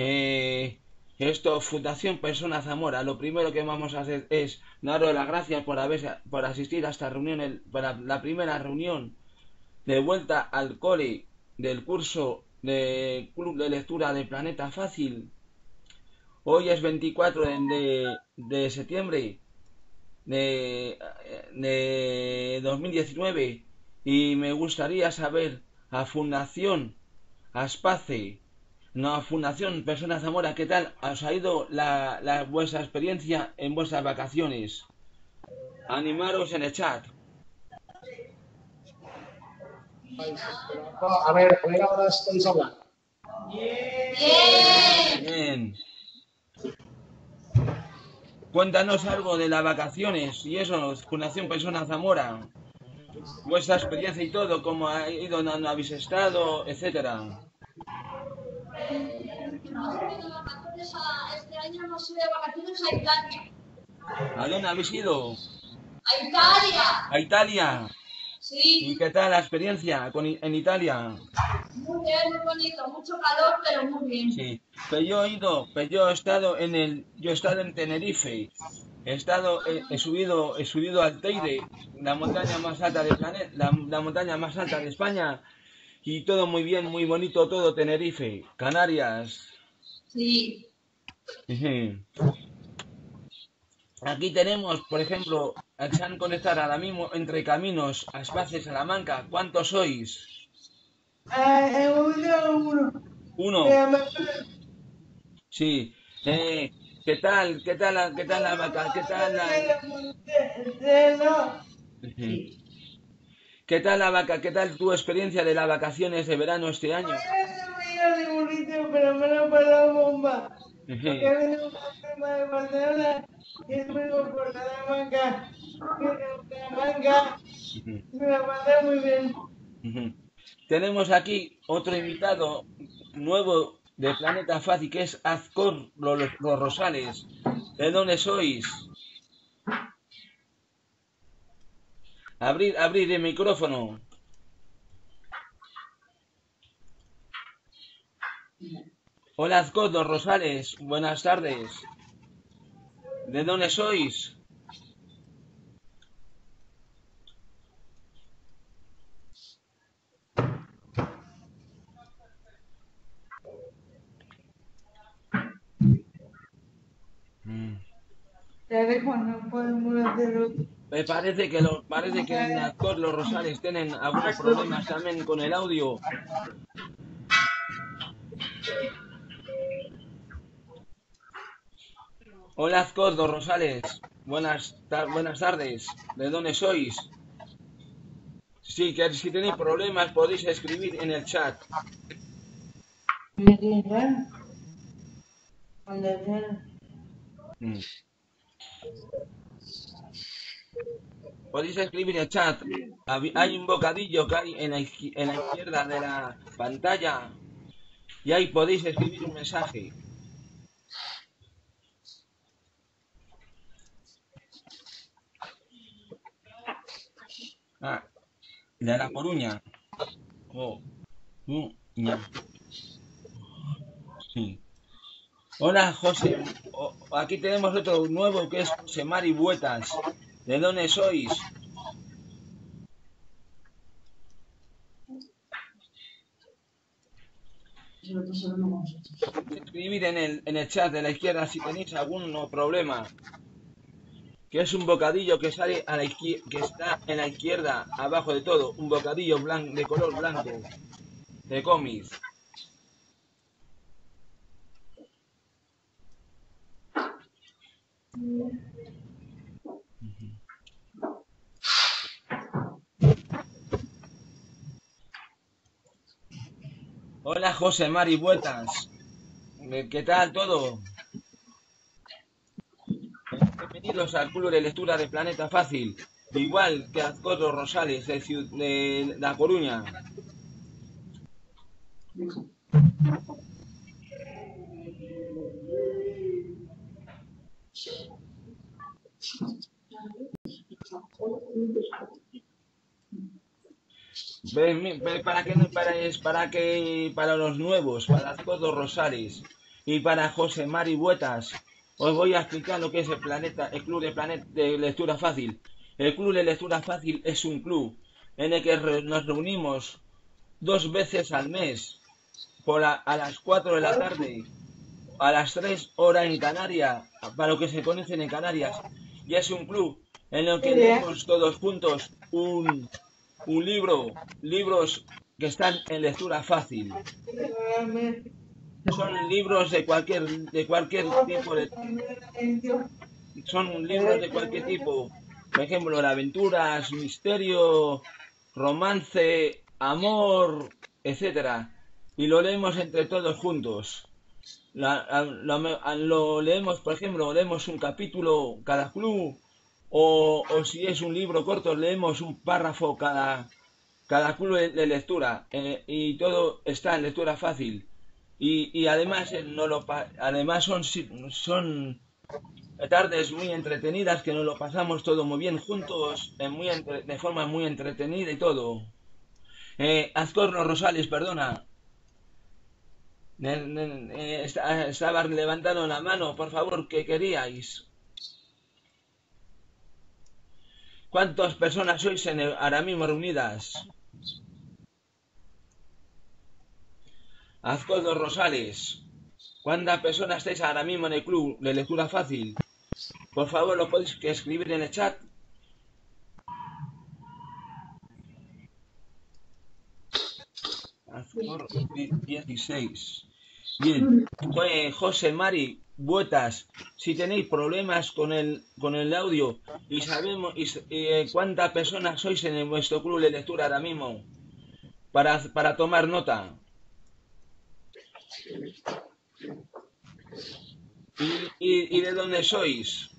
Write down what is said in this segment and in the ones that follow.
Eh, esto, Fundación Persona Zamora, lo primero que vamos a hacer es daros las gracias por, haber, por asistir a esta reunión, para la primera reunión de vuelta al cole del curso de Club de Lectura de Planeta Fácil. Hoy es 24 de, de septiembre de, de 2019 y me gustaría saber a Fundación Aspace, no Fundación Persona Zamora, ¿qué tal os ha ido la, la, vuestra experiencia en vuestras vacaciones? Animaros en el chat. A ver, a ver ahora estáis hablando. Bien. Bien. Cuéntanos algo de las vacaciones y eso, Fundación Persona Zamora. Vuestra experiencia y todo, cómo ha ido, no, habéis estado, etcétera. Este año no de vacaciones a Italia. ¿A dónde habéis ido? A Italia. ¿A Italia? Sí. ¿Y qué tal la experiencia con, en Italia? Muy bien, muy bonito, mucho calor, pero muy bien. Sí, pero yo he ido, pero yo he estado en el, yo he estado en Tenerife, he estado, he, subido, he subido al Teide, la montaña más alta del planeta, la, montaña más alta de España, y todo muy bien, muy bonito, todo Tenerife, Canarias. Sí. Aquí tenemos, por ejemplo, se han conectado ahora mismo entre caminos a Espacio Salamanca. ¿Cuántos sois? Eh, uno. Uno. Sí. Eh, ¿Qué tal? ¿Qué tal la, qué tal la vaca? ¿Qué tal la... ¿Qué tal la vaca? ¿Qué tal tu experiencia de las vacaciones de verano este año? pero me lo bomba. Porque venido un de Barcelona y luego por Salamanca. Salamanca. Me pasé muy bien. Tenemos aquí otro invitado nuevo de Planeta Fácil, que es Azcor los, Rosales. ¿De dónde sois? Abrir, abrir el micrófono. Hola los Rosales, buenas tardes. ¿De dónde sois? Me parece que los parece que en actor los Rosales tienen algunos problemas también con el audio. Hola Azcordo Rosales, buenas, buenas tardes, ¿de dónde sois? Sí, que si tenéis problemas podéis escribir en el chat. Mm. Podéis escribir en el chat. Hay un bocadillo que hay en la, izquierda de la pantalla y ahí podéis escribir un mensaje. Ah, de La Coruña. Oh. Uh, sí. Hola, José. Aquí tenemos otro nuevo que es José Mari Buetas. ¿De dónde sois? Escribir en el, en el chat de la izquierda si tenéis algún problema. Que es un bocadillo que sale a la izquierda, que está en la izquierda, abajo de todo. Un bocadillo de color blanco. De cómics. Hola José Mari Vueltas. ¿Qué tal todo? Bienvenidos al club de lectura de Planeta Fácil, igual que Azcoto Rosales de, de La Coruña. ¿Para qué para, para que para los nuevos, para todos Rosales? y para José Mari Buetas. Os voy a explicar lo que es el planeta, el club de, planeta de lectura fácil. El club de lectura fácil es un club en el que nos reunimos dos veces al mes por a, las 4 de la tarde, a las 3 horas en Canarias, para lo que se conocen en Canarias. Y es un club en el que leemos todos juntos un, un libro, libros que están en lectura fácil. Son libros de cualquier, de cualquier tipo de... Son libros de cualquier tipo. Por ejemplo, aventuras, misterio, romance, amor, etcétera. Y lo leemos entre todos juntos. lo, leemos, por ejemplo, leemos un capítulo cada club, o, si es un libro corto, leemos un párrafo cada, cada club de, lectura eh, y todo está en lectura fácil. Y, y además eh, no lo además son son tardes muy entretenidas que nos lo pasamos todo muy bien juntos muy de forma muy entretenida y todo. Eh, Azcorno Rosales perdona. Eh, estaba levantando la mano por favor ¿qué queríais ¿Cuántas personas sois en ahora mismo reunidas? Azcoldo Rosales, ¿cuántas personas estáis ahora mismo en el club de lectura fácil? Por favor, lo podéis escribir en el chat. Azcor 16. Bien, José Mari Buetas, si tenéis problemas con el, con el audio y sabemos eh, cuántas personas sois en vuestro club de lectura ahora mismo, para, para tomar nota. ¿Y, de dónde sois?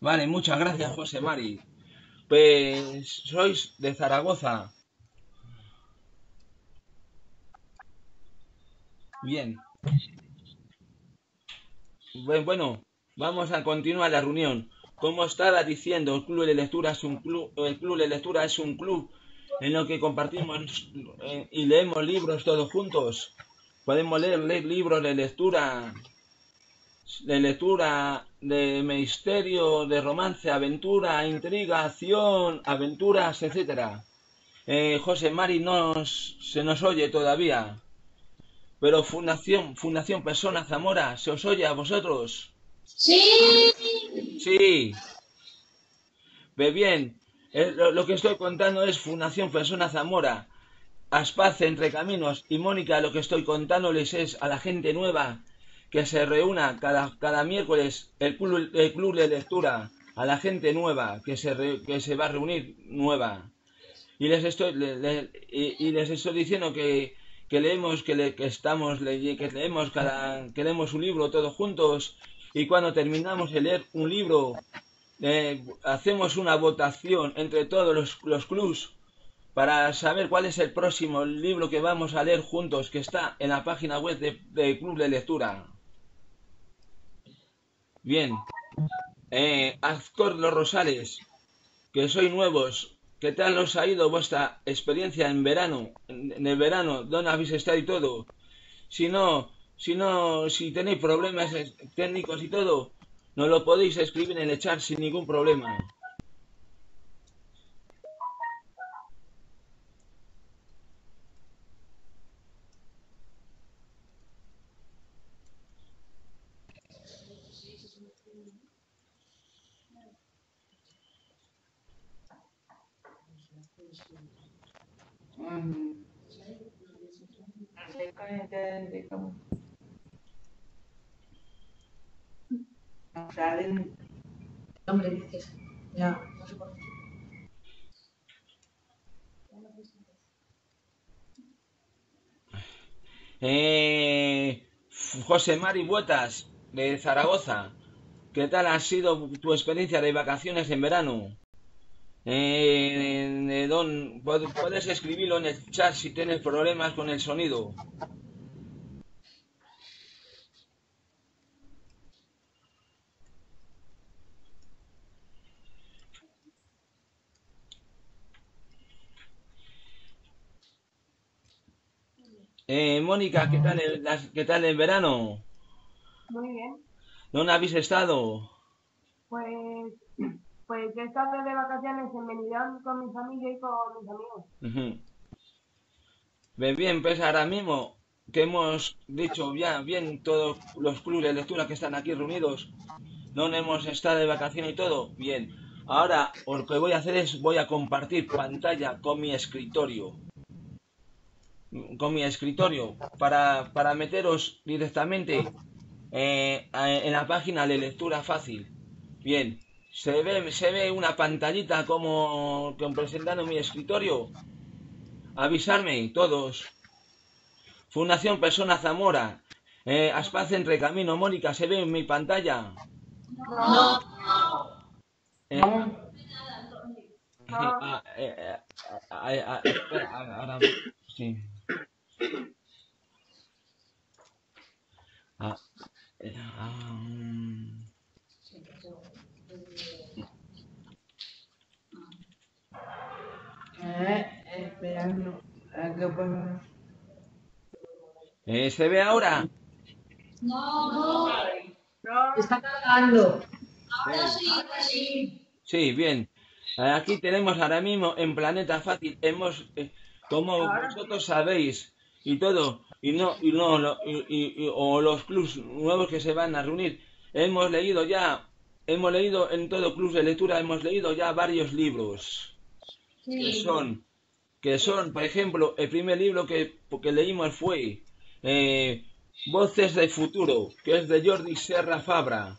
Vale, muchas gracias, José Mari. Pues sois de Zaragoza. Bien. Bueno, Vamos a continuar la reunión. Como estaba diciendo, el club de lectura es un club, el club de lectura es un club en lo que compartimos eh, y leemos libros todos juntos. Podemos leer, libros de lectura, de lectura, de misterio, de romance, aventura, intriga, acción, aventuras, etcétera. Eh, José Mari nos, se nos oye todavía. Pero Fundación, Fundación Persona Zamora, ¿se os oye a vosotros? Sí. Sí. Ve bien, eh, lo, que estoy contando es Fundación Persona Zamora, Aspaz Entre Caminos y Mónica, lo que estoy contándoles es a la gente nueva que se reúna cada, cada miércoles el club, el club de lectura, a la gente nueva que se, que se va a reunir nueva. Y les estoy, y, les estoy diciendo que, que leemos, que, que estamos, que leemos cada, que leemos un libro todos juntos y cuando terminamos de leer un libro, eh, hacemos una votación entre todos los, los clubs para saber cuál es el próximo libro que vamos a leer juntos, que está en la página web del Club de Lectura. Bien. Eh, Los Rosales, que sois nuevos, ¿qué tal os ha ido vuestra experiencia en verano? En, el verano, ¿dónde habéis estado y todo? Si no, si no, si tenéis problemas técnicos y todo, nos lo podéis escribir en el chat sin ningún problema. salen. Hombre, dices, ya, no sé por qué. Eh, José Mari Buetas, de Zaragoza. ¿Qué tal ha sido tu experiencia de vacaciones en verano? Eh, don, puedes escribirlo en el chat si tienes problemas con el sonido. Mónica, ¿qué tal, el, las- ¿qué tal el verano? Muy bien. ¿Dónde habéis estado? Pues, pues he estado de vacaciones en Benidorm con mi familia y con mis amigos. Bien, bien, pues ahora mismo que hemos dicho ya bien todos los clubes de lectura que están aquí reunidos, donde hemos estado de vacaciones y todo, bien. Ahora lo que voy a hacer es voy a compartir pantalla con mi escritorio. Con mi escritorio para, para meteros directamente eh, en la página de lectura fácil. Bien, se ve, se ve una pantallita como, como presentando mi escritorio. Avisarme todos. Fundación Persona Zamora. Eh, Aspaz entre Camino Mónica, ¿se ve en mi pantalla? Eh, espera, ah, ahora, sí. Ah, eh, ah, mm. Eh, ¿se ve ahora? No, Está cargando. ahora sí, ahora sí. Sí, bien. Aquí tenemos ahora mismo en Planeta Fácil, hemos, eh, como vosotros sabéis, y todo, y no, y no, lo- y, y- y- o los clubs nuevos que se van a reunir, hemos leído ya, hemos leído en todo club de lectura, hemos leído ya varios libros, que son, que son, por ejemplo, el primer libro que, que leímos fue eh, Voces del Futuro, que es de Jordi Serra Fabra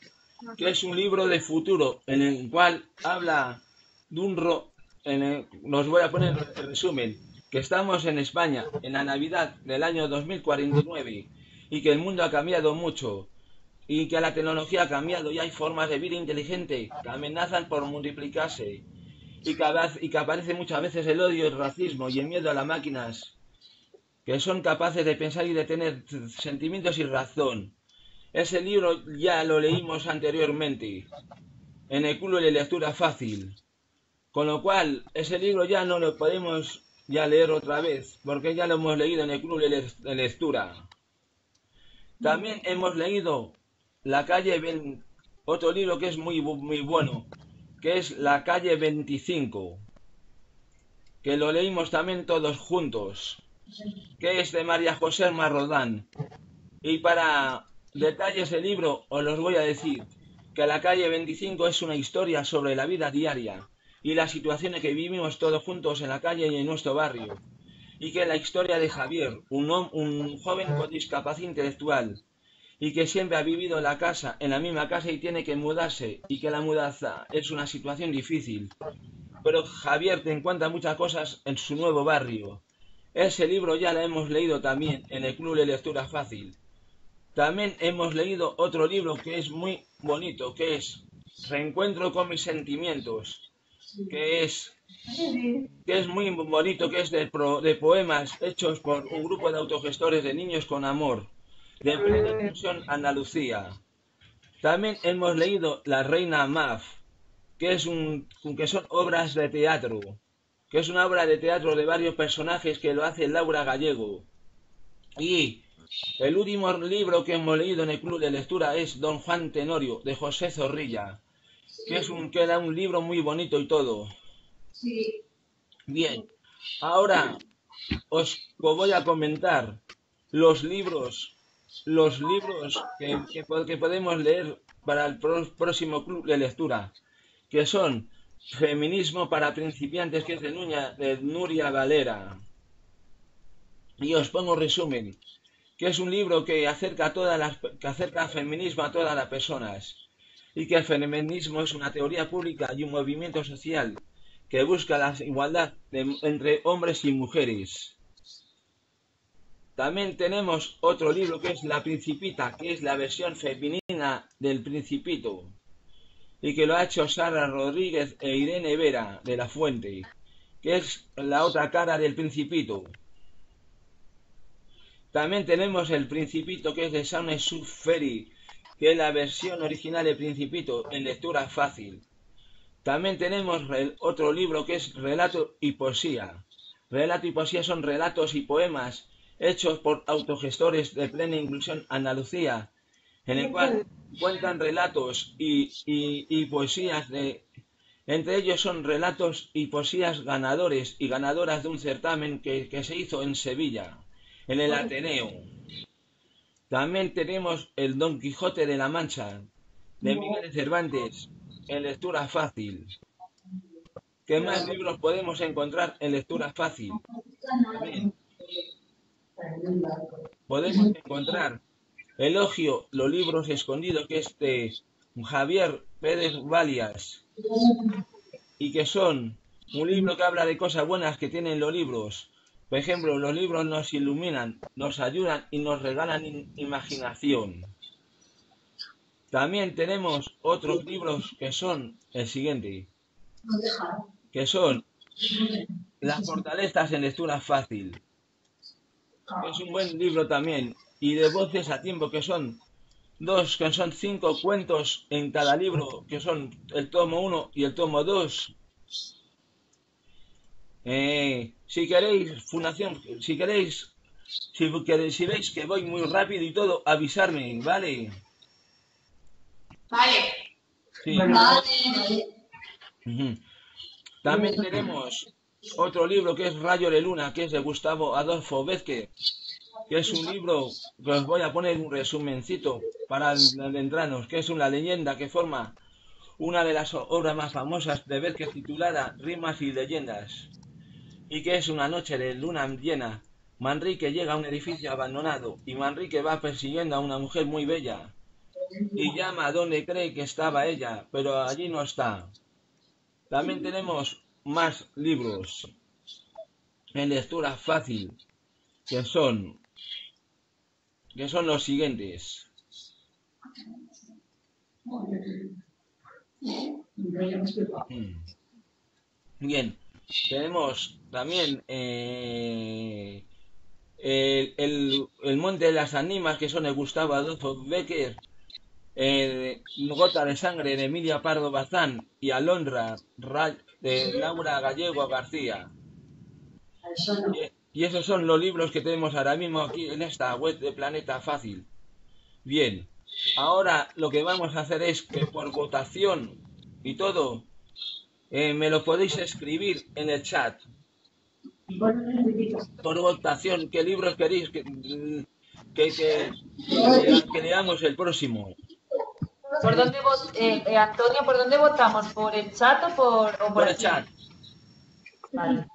que es un libro de futuro en el cual habla de un ro en el- nos voy a poner el resumen que estamos en España en la Navidad del año 2049 y que el mundo ha cambiado mucho y que la tecnología ha cambiado y hay formas de vida inteligente que amenazan por multiplicarse y que, y que aparece muchas veces el odio, el racismo y el miedo a las máquinas que son capaces de pensar y de tener sentimientos y razón. Ese libro ya lo leímos anteriormente en el club de lectura fácil. Con lo cual, ese libro ya no lo podemos ya leer otra vez, porque ya lo hemos leído en el club de le- de lectura. También hemos leído La calle otro libro que es muy, muy bueno, que es La calle 25, que lo leímos también todos juntos, que es de María José Marrodán. Y para detalles del libro os los voy a decir que La calle 25 es una historia sobre la vida diaria y las situaciones que vivimos todos juntos en la calle y en nuestro barrio. Y que la historia de Javier, un, joven con discapacidad intelectual, y que siempre ha vivido la casa, en la misma casa y tiene que mudarse, y que la mudanza es una situación difícil. Pero Javier te encuentra muchas cosas en su nuevo barrio. Ese libro ya lo hemos leído también en el Club de Lectura Fácil. También hemos leído otro libro que es muy bonito, que es Reencuentro con mis sentimientos, que es que es muy bonito, que es de, pro- de poemas hechos por un grupo de autogestores de niños con amor, de Inclusión Andalucía. También hemos leído La Reina Maf, que es un que son obras de teatro, que es una obra de teatro de varios personajes que lo hace Laura Gallego. Y el último libro que hemos leído en el club de lectura es Don Juan Tenorio, de José Zorrilla, que es un, que era un libro muy bonito y todo. Sí. Bien, ahora os voy a comentar los libros, los libros que, que po- que podemos leer para el próximo club de lectura, que son Feminismo para principiantes, que es de, Nuña- de Nuria Valera. Y os pongo resumen, que es un libro que acerca, a todas las, que acerca al feminismo a todas las personas, y que el feminismo es una teoría pública y un movimiento social que busca la igualdad entre hombres y mujeres. También tenemos otro libro que es La Principita, que es la versión femenina del Principito, y que lo ha hecho Sara Rodríguez e Irene Vera de la Fuente, que es la otra cara del Principito. También tenemos El Principito, que es de Saune Ferry, que es la versión original del Principito en lectura fácil. También tenemos el otro libro que es Relato y Poesía. Relato y poesía son relatos y poemas hechos por autogestores de plena inclusión Andalucía, en el cual cuentan relatos y, y- y poesías de... Entre ellos son relatos y poesías ganadores y ganadoras de un certamen que, que se hizo en Sevilla, en el Ateneo. También tenemos el Don Quijote de la Mancha, de Miguel de Cervantes, en lectura fácil. ¿Qué más libros podemos encontrar en lectura fácil? También podemos encontrar Elogio, los libros escondidos, que es de Javier Pérez Valias, y que son un libro que habla de cosas buenas que tienen los libros. Por ejemplo, los libros nos iluminan, nos ayudan y nos regalan in- imaginación. También tenemos otros libros que son el siguiente, que son Las fortalezas en lectura fácil, es un buen libro también, y de voces a tiempo, que son dos, que son cinco cuentos en cada libro, que son el tomo 1 y el tomo 2. Eh, si queréis, Fundación, si queréis, si, queréis- si veis que voy muy rápido y todo, avisarme, ¿vale? Vale. Sí. Vale. También tenemos otro libro que es Rayo de Luna, que es de Gustavo Adolfo Vázquez, que es un libro que os voy a poner un resumencito para adentrarnos, que es una leyenda que forma una de las obras más famosas de Vázquez titulada Rimas y Leyendas, y que es una noche de luna llena. Manrique llega a un edificio abandonado y Manrique va persiguiendo a una mujer muy bella y llama a donde cree que estaba ella, pero allí no está. También tenemos más libros en lectura fácil, que son, que son los siguientes. Bien, tenemos también eh, el, el- Monte de las Ánimas, que son de Gustavo Adolfo Becker, eh, Gota de Sangre de Emilia Pardo Bazán y Alondra Ra- de Laura Gallego García. Y esos son los libros que tenemos ahora mismo aquí en esta web de Planeta Fácil. Bien, ahora lo que vamos a hacer es que por votación y todo, eh, me lo podéis escribir en el chat. Por votación, ¿qué libros queréis que, que, que, que leamos el próximo? ¿Por dónde vot- eh, eh, Antonio, ¿por dónde votamos? ¿Por el chat o por, o por Por el chat. Vale.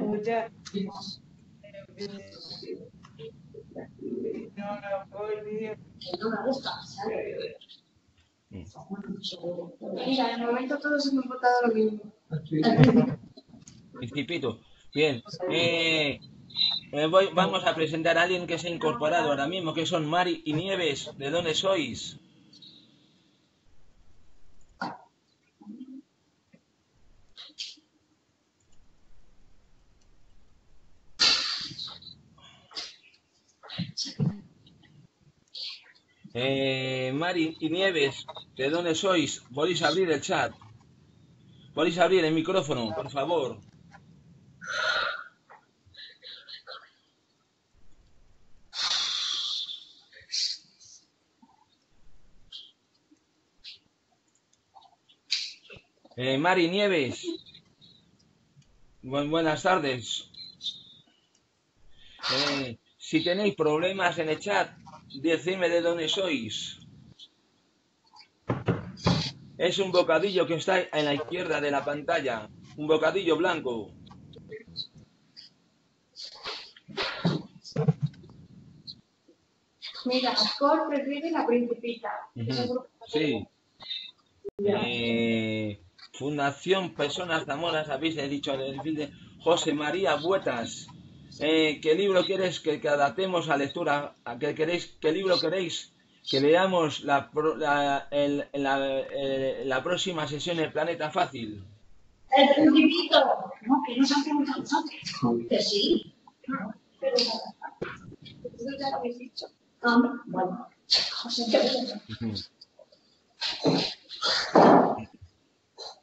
Muchas. No, no, por el vídeo. Mira, de momento todos hemos votado lo mismo. Principito. Bien. Eh, eh, voy- vamos a presentar a alguien que se ha incorporado ahora mismo, que son Mari y Nieves. ¿De dónde sois? Eh, Mari y Nieves, ¿de dónde sois? Podéis abrir el chat. Podéis abrir el micrófono, por favor. Eh, Mari Nieves. Buen- buenas tardes. Eh, si tenéis problemas en el chat, decidme de dónde sois. Es un bocadillo que está en la izquierda de la pantalla. Un bocadillo blanco. Mira, Scott prefiere la principita. Ujú, Sí. Eh, Fundación Personas Zamoras, habéis dicho el perfil de José María Buetas. Eh, ¿Qué libro quieres que, que adaptemos a lectura? ¿A qué, queréis, ¿Qué libro queréis que leamos la, la, el- la, eh, la próxima sesión en Planeta Fácil? El principito. No, que no se han preguntado nosotros. Que sí. Pero eso ya lo habéis dicho. Ah, bueno. José.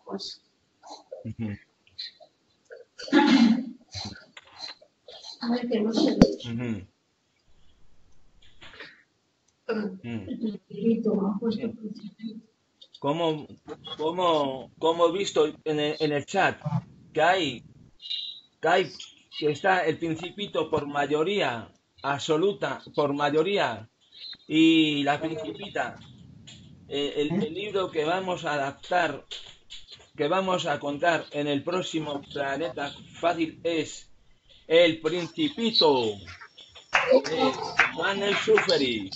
Pues, Ujú, a ver, que no sé. ujú, ujú. El principito, me ha puesto el principito. como, como, como he visto en el, en el chat que hay, que hay, que está el principito por mayoría absoluta, por mayoría, y la principita, eh, el, el libro que vamos a adaptar, que vamos a contar en el próximo Planeta Fácil es El Principito, de Manuel Suferi.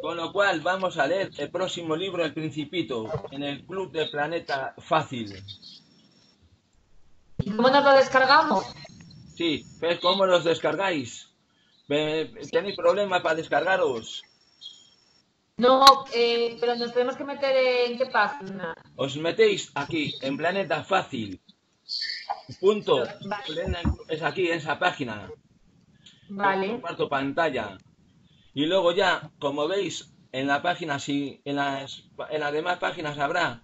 Con lo cual vamos a leer el próximo libro, El Principito, en el Club de Planeta Fácil. ¿Y cómo nos lo descargamos? Sí, ¿ves cómo los descargáis? ¿Tenéis problemas para descargaros? No, eh, pero nos tenemos que meter en qué página. Os metéis aquí, en Planeta Fácil. Punto. Es aquí, en esa página. Vale. Comparto pantalla. Y luego ya, como veis, en la página, si en las, en las demás páginas habrá,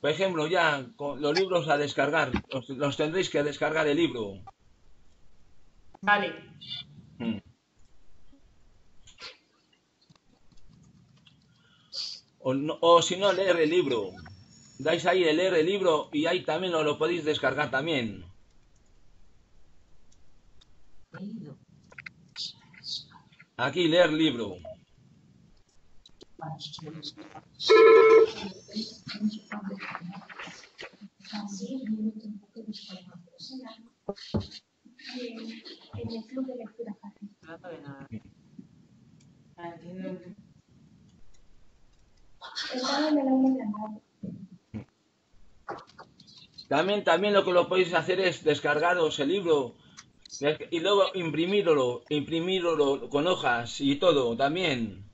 por ejemplo, ya con los libros a descargar, los, los tendréis que descargar el libro. Vale. Mm. O, si no, leer el libro. Dais ahí el leer el libro y ahí también lo, podéis descargar también. Aquí leer libro. En el club de lectura. Ah, entiendo. Estaba en el año de la radio. También, también lo que lo podéis hacer es descargaros el libro y luego imprimirlo, imprimirlo con hojas y todo también.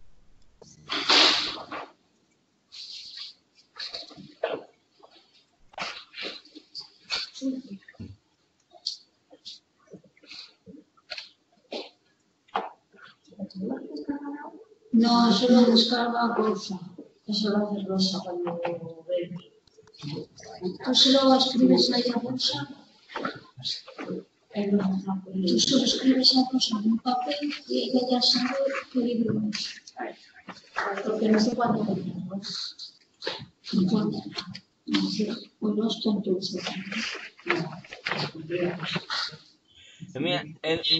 No, eso lo descarga Eso lo hace Rosa cuando ve. Tú se lo escribes ahí a Rosa. Tú se lo escribes a Rosa en un papel y ella ya sabe qué libro es. Porque no sé cuándo tengo. No cuándo. No sé. Pues no es tonto eso. Mira,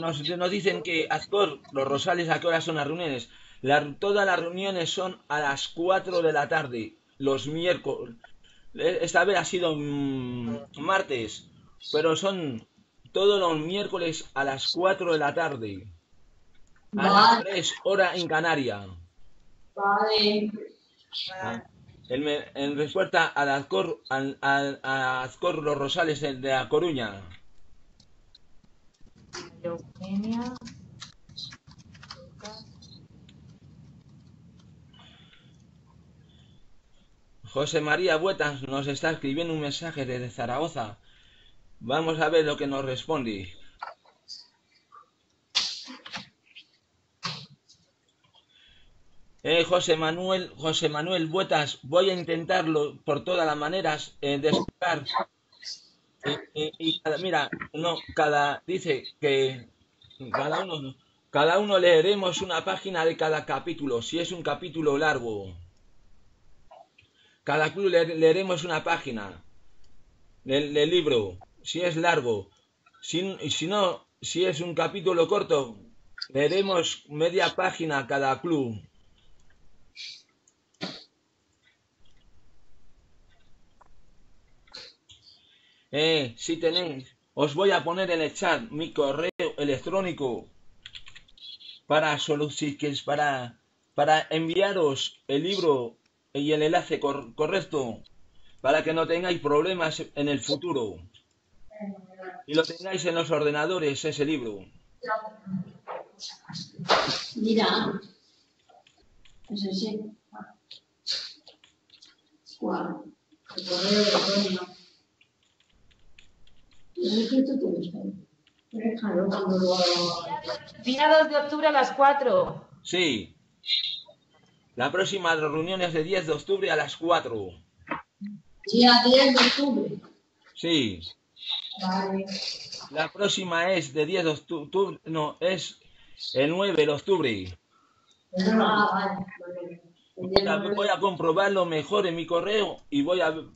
nos, nos dicen que Azcor, los Rosales, ¿a qué hora son las reuniones? La- todas las reuniones son a las 4 de la tarde, los miércoles. Eh, Esta vez ha sido mm, martes, pero son todos los miércoles a las 4 de la tarde. A las Vale. 3 hora en Canaria. Vale. Ah, En, respuesta a Azcor Los Rosales de La Coruña. Eugenia. José María Buetas nos está escribiendo un mensaje desde Zaragoza. Vamos a ver lo que nos responde. Eh, José Manuel, José Manuel Buetas, voy a intentarlo por todas las maneras eh, descargar. Y, y- y cada- mira, no, cada dice que cada uno, cada uno leeremos una página de cada capítulo, si es un capítulo largo. Cada club le- leeremos una página del, libro, si es largo. Si, si no, si es un capítulo corto, leeremos media página cada club. Eh, si tenéis, os voy a poner en el chat mi correo electrónico para para, para enviaros el libro y el enlace cor- correcto para que no tengáis problemas en el futuro y lo tengáis en los ordenadores ese libro. Mira. Es ese. Haga. Día 2 de octubre a las 4. Sí. La próxima reunión es de 10 de octubre a las 4. Día 10 de octubre. Sí. Vale. La próxima es de 10 de octubre. No, es el 9 de octubre. Ah, vale. Voy a, voy a comprobarlo mejor en mi correo y voy a ver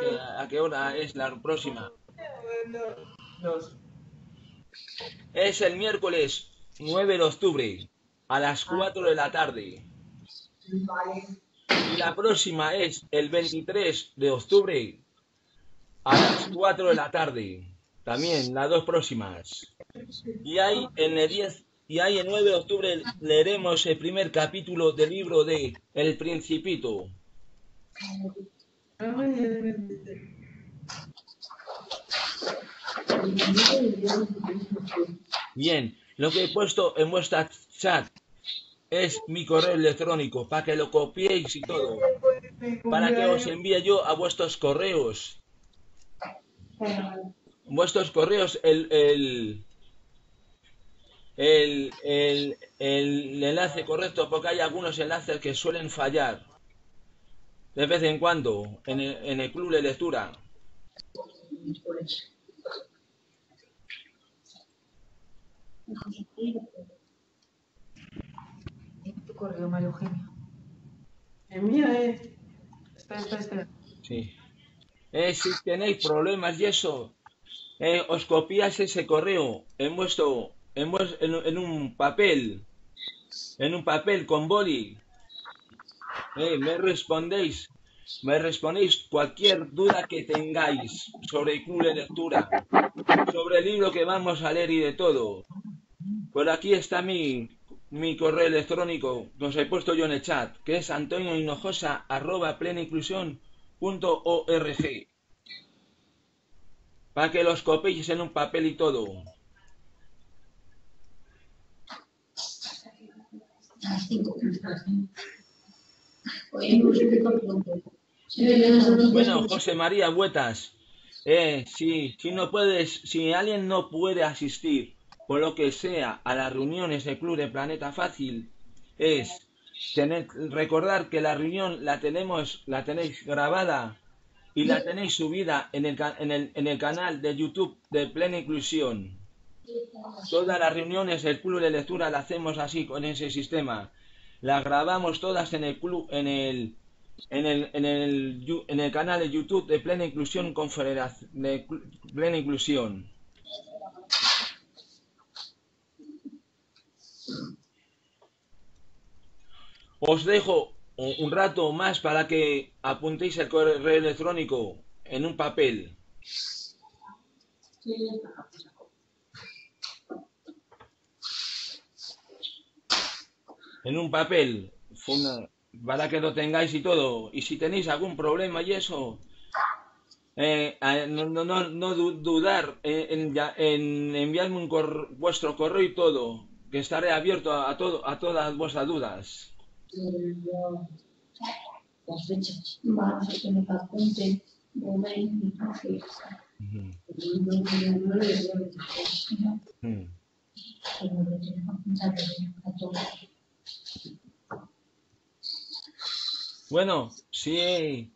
que- a qué hora es la próxima. Es el miércoles 9 de octubre a las 4 de la tarde. La próxima es el 23 de octubre a las 4 de la tarde. También las dos próximas. Y ahí en el 10 y ahí el 9 de octubre leeremos el primer capítulo del libro de El Principito. Bien, lo que he puesto en vuestra chat es mi correo electrónico para que lo copiéis y todo. Para que os envíe yo a vuestros correos. Vuestros correos el, el, el, el, el enlace correcto porque hay algunos enlaces que suelen fallar de vez en cuando en en el club de lectura. Correo, María Eugenia. El mío es. Espera, espera, espera. Sí. Eh, si tenéis problemas y eso, eh, os copiáis ese correo en vuestro, en, vues- en, en un papel, en un papel con boli. Eh, me respondéis, me respondéis cualquier duda que tengáis sobre el club de lectura, sobre el libro que vamos a leer y de todo. Por aquí está mi, mi correo electrónico que os he puesto yo en el chat, que es antoniohinojosa arroba plenainclusión .org para que los copiéis en un papel y todo. A las 5. Oye, no sé qué pregunto. Sí, yo no sé los Bueno, José María Huetas, eh, si, si no puedes, si alguien no puede asistir por lo que sea a las reuniones del Club de Planeta Fácil, es tener, recordar que la reunión la tenemos, la tenéis grabada y la tenéis subida en el, en el, en el canal de YouTube de Plena Inclusión. Todas las reuniones del club de lectura las hacemos así con ese sistema. Las grabamos todas en el club, en el, en el, en el, en el canal de YouTube de Plena Inclusión de Plena Inclusión. Os dejo un rato más para que apuntéis el correo electrónico en un papel. en un papel para que lo tengáis y todo. Y si tenéis algún problema y eso, eh, eh, no, no, no, no du- dudar en, en ya- en enviarme un cor- vuestro correo y todo, que estaré abierto a, todo, a todas vuestras dudas. Bueno, sí.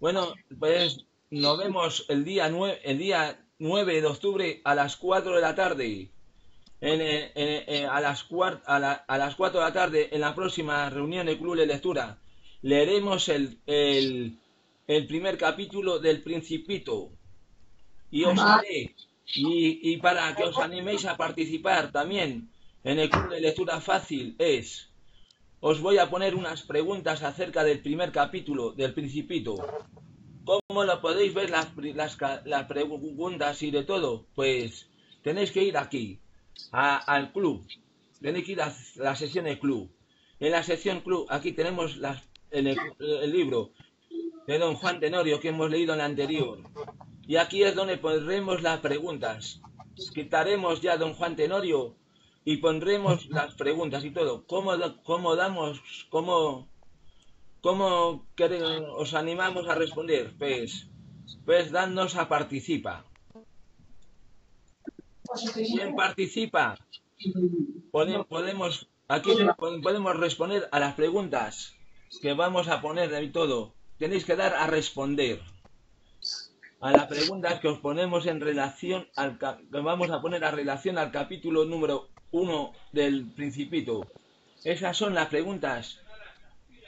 Bueno, pues nos vemos el día 9, el día 9 de octubre a las 4 de la tarde. En, eh, en, eh, a, las cuar- a, la- a las 4 de la tarde en la próxima reunión del Club de Lectura leeremos el, el, el primer capítulo del Principito. Y os haré, y, y para que os animéis a participar también en el Club de Lectura Fácil es os voy a poner unas preguntas acerca del primer capítulo del Principito. ¿Cómo lo podéis ver las, las, las preguntas y de todo? Pues tenéis que ir aquí, al club. Tenéis que ir a la sección de club. En la sección club, aquí tenemos el, libro de don Juan Tenorio que hemos leído en la anterior. Y aquí es donde pondremos las preguntas. Quitaremos ya don Juan Tenorio y pondremos las preguntas y todo. ¿Cómo, cómo damos, cómo, cómo quere- os animamos a responder? Pues, pues a participa. ¿Quién participa? Pone- podemos aquí po- podemos responder a las preguntas que vamos a poner de todo. Tenéis que dar a responder a las preguntas que os ponemos en relación al que vamos a poner a relación al capítulo número uno del Principito. Esas son las preguntas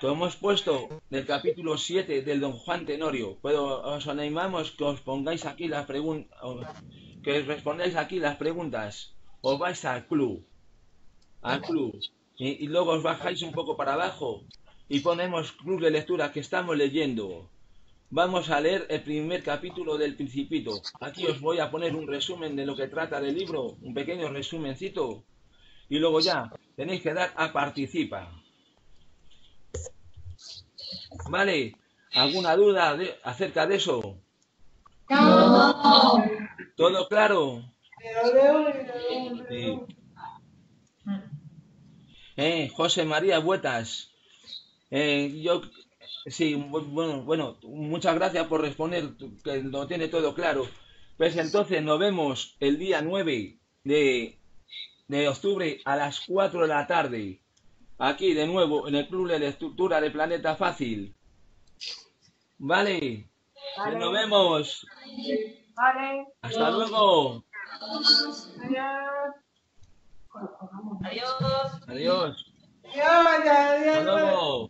que hemos puesto del capítulo 7 del Don Juan Tenorio. Pero os animamos que os pongáis aquí las preguntas, que respondáis aquí las preguntas. Os vais al club, al club, y, luego os bajáis un poco para abajo y ponemos club de lectura que estamos leyendo. Vamos a leer el primer capítulo del Principito. Aquí os voy a poner un resumen de lo que trata del libro, un pequeño resumencito. Y luego ya tenéis que dar a participa. ¿Vale? ¿Alguna duda de- acerca de eso? No. ¿Todo claro? Sí. Eh, José María Buetas. Eh, yo, sí, bu- bueno, bueno, muchas gracias por responder, que lo tiene todo claro. Pues entonces nos vemos el día 9 de, de octubre a las 4 de la tarde. Aquí de nuevo en el Club de Lectura de Planeta Fácil. Vale, pues nos vemos. Vale. Hasta luego. Adiós. Adiós. Adiós. Ya, Hasta luego.